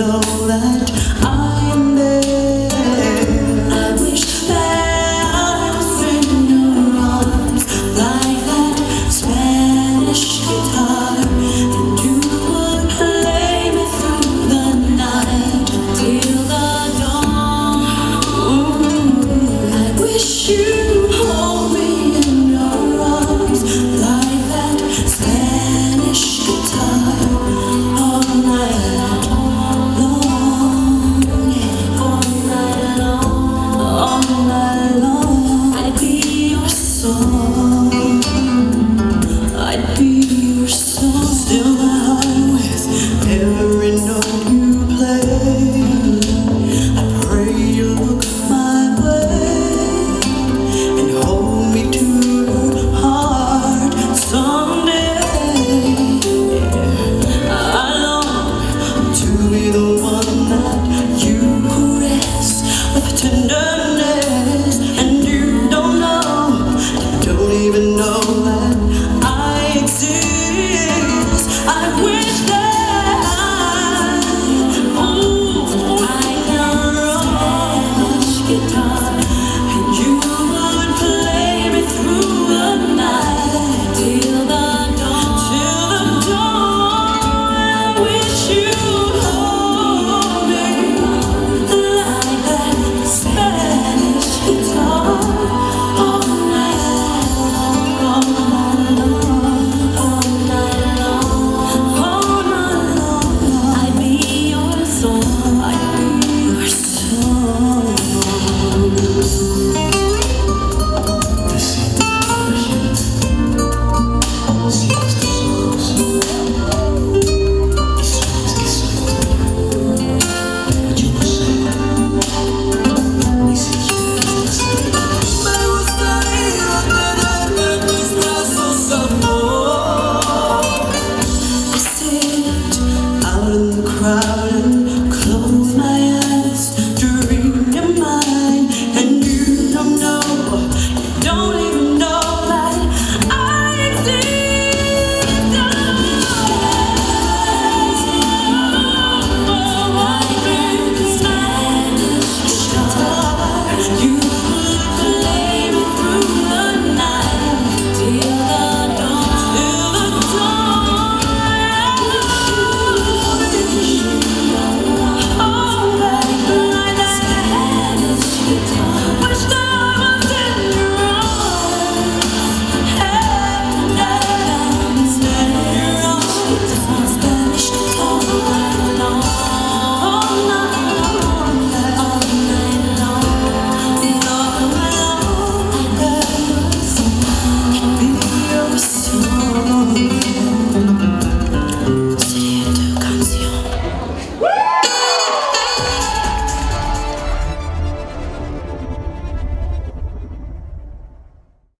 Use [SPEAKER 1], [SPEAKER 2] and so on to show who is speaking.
[SPEAKER 1] know. crowd